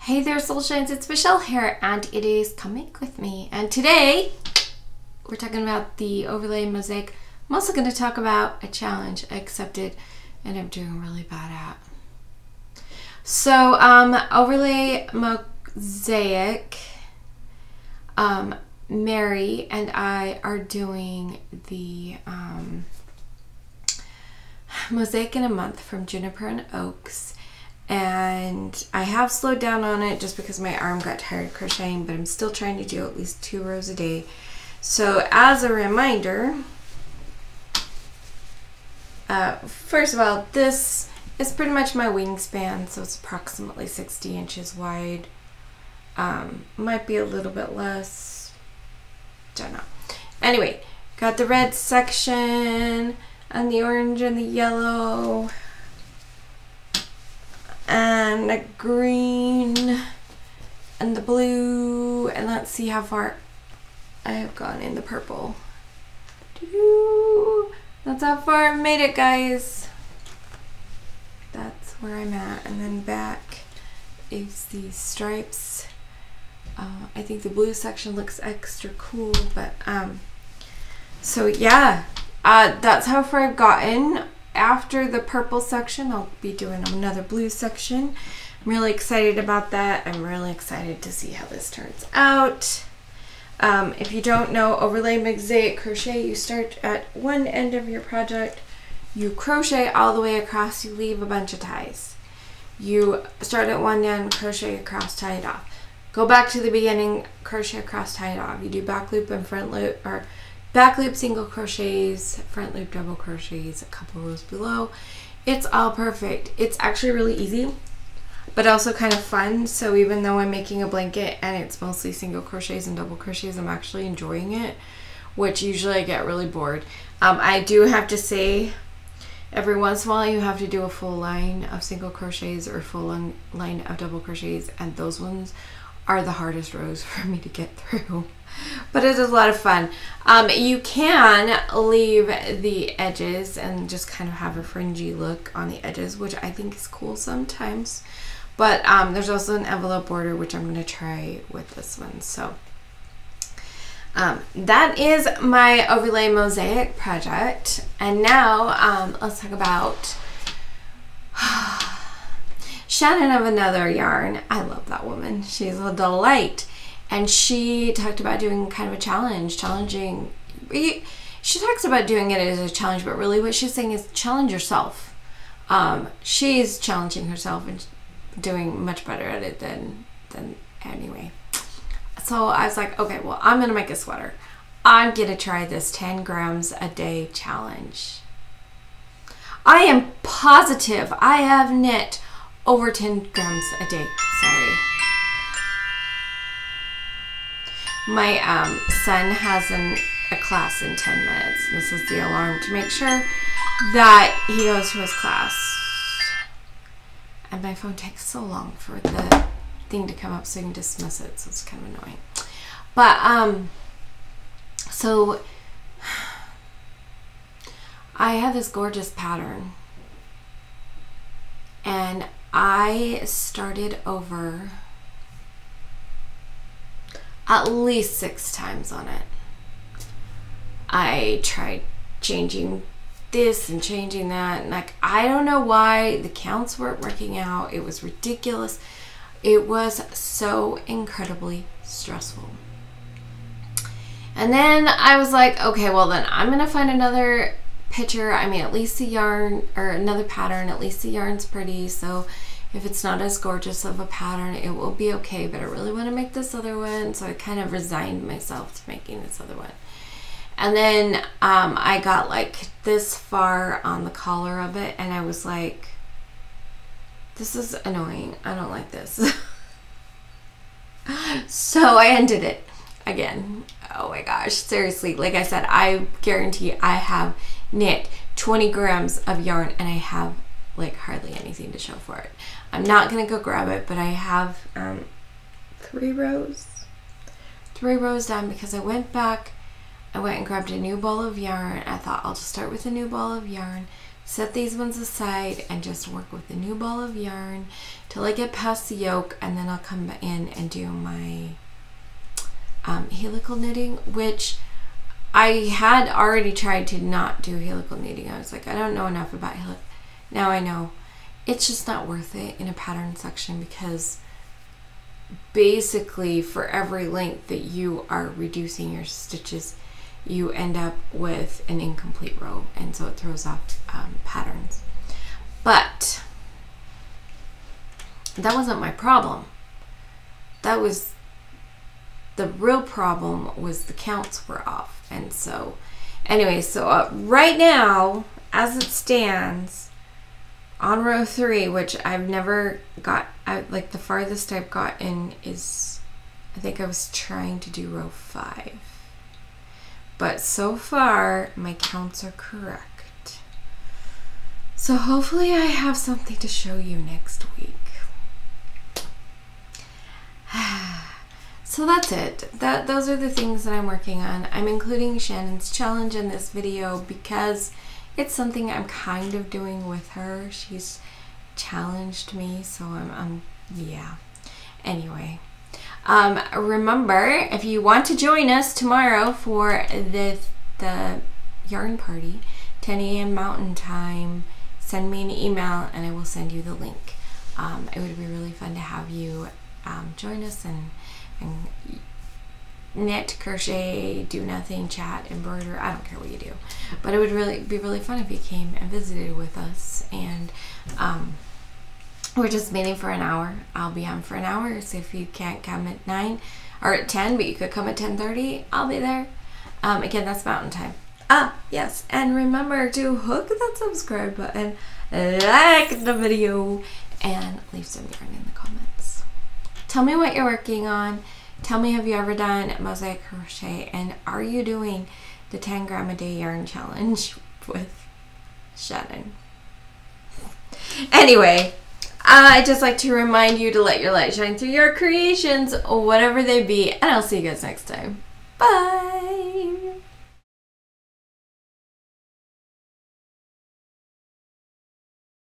Hey there, Soul Shines. It's Michele here, and it is Make With Me. And today, we're talking about the overlay mosaic. I'm also going to talk about a challenge I accepted and I'm doing really bad at. So, um, overlay mosaic, um, Mary and I are doing the um, mosaic in a month from Juniper and Oakes and I have slowed down on it just because my arm got tired crocheting, but I'm still trying to do at least two rows a day. So as a reminder, uh, first of all, this is pretty much my wingspan, so it's approximately 60 inches wide. Um, might be a little bit less, don't know. Anyway, got the red section and the orange and the yellow and the green and the blue and let's see how far I have gone in the purple. That's how far I've made it guys. That's where I'm at and then back is the stripes. Uh, I think the blue section looks extra cool but um so yeah uh, that's how far I've gotten after the purple section, I'll be doing another blue section. I'm really excited about that. I'm really excited to see how this turns out. Um, if you don't know overlay mosaic crochet, you start at one end of your project, you crochet all the way across, you leave a bunch of ties. You start at one end, crochet across, tie it off. Go back to the beginning, crochet across, tie it off. You do back loop and front loop, or back loop single crochets, front loop double crochets, a couple rows below. It's all perfect. It's actually really easy, but also kind of fun. So even though I'm making a blanket and it's mostly single crochets and double crochets, I'm actually enjoying it, which usually I get really bored. Um, I do have to say, every once in a while you have to do a full line of single crochets or full line of double crochets, and those ones are the hardest rows for me to get through but it is a lot of fun. Um, you can leave the edges and just kind of have a fringy look on the edges, which I think is cool sometimes. But um, there's also an envelope border, which I'm going to try with this one. So um, that is my overlay mosaic project. And now um, let's talk about Shannon of Another Yarn. I love that woman. She's a delight and she talked about doing kind of a challenge, challenging. She talks about doing it as a challenge, but really what she's saying is challenge yourself. Um, she's challenging herself and doing much better at it than than anyway. So I was like, okay, well, I'm gonna make a sweater. I'm gonna try this 10 grams a day challenge. I am positive I have knit over 10 grams a day. Sorry. My um, son has an, a class in 10 minutes. This is the alarm to make sure that he goes to his class. And my phone takes so long for the thing to come up so you can dismiss it, so it's kind of annoying. But, um, so I have this gorgeous pattern. And I started over at least six times on it. I tried changing this and changing that. And like, I don't know why the counts weren't working out. It was ridiculous. It was so incredibly stressful. And then I was like, okay, well, then I'm going to find another picture. I mean, at least the yarn or another pattern, at least the yarn's pretty. So if it's not as gorgeous of a pattern, it will be okay, but I really want to make this other one. So I kind of resigned myself to making this other one. And then um, I got like this far on the collar of it, and I was like, this is annoying. I don't like this. so I ended it again. Oh my gosh, seriously. Like I said, I guarantee I have knit 20 grams of yarn and I have like hardly anything to show for it. I'm not gonna go grab it, but I have um, three rows, three rows done because I went back, I went and grabbed a new ball of yarn. I thought I'll just start with a new ball of yarn, set these ones aside and just work with the new ball of yarn till I get past the yoke and then I'll come in and do my um, helical knitting which I had already tried to not do helical knitting I was like I don't know enough about helical now I know. It's just not worth it in a pattern section because basically for every length that you are reducing your stitches you end up with an incomplete row and so it throws off um, patterns. But that wasn't my problem. That was the real problem was the counts were off and so anyway so uh, right now as it stands on row three which i've never got I, like the farthest i've gotten is i think i was trying to do row five but so far, my counts are correct. So hopefully I have something to show you next week. So that's it. That Those are the things that I'm working on. I'm including Shannon's challenge in this video because it's something I'm kind of doing with her. She's challenged me, so I'm, I'm yeah. Anyway, um, remember, if you want to join us tomorrow for the, the yarn party, 10 a.m. Mountain Time, send me an email and I will send you the link. Um, it would be really fun to have you um, join us and, and knit, crochet, do nothing, chat, embroider. I don't care what you do, but it would really be really fun if you came and visited with us and um, we're just meeting for an hour. I'll be on for an hour. So if you can't come at 9 or at 10, but you could come at 10.30, I'll be there. Um, again, that's mountain time. Ah, yes. And remember to hook that subscribe button, like the video, and leave some yarn in the comments. Tell me what you're working on. Tell me have you ever done mosaic crochet and are you doing the 10 gram a day yarn challenge with Shannon? Anyway, uh, I just like to remind you to let your light shine through your creations, whatever they be, and I'll see you guys next time. Bye!